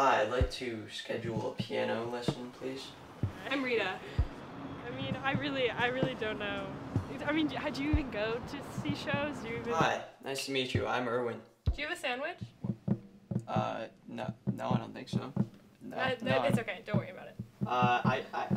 Hi, I'd like to schedule a piano lesson, please. I'm Rita. I mean, I really, I really don't know. I mean, do you even go to see shows? Do you even... Hi, nice to meet you. I'm Erwin. Do you have a sandwich? Uh, no, no, I don't think so. No, Uh, no, it's uh, I- okay.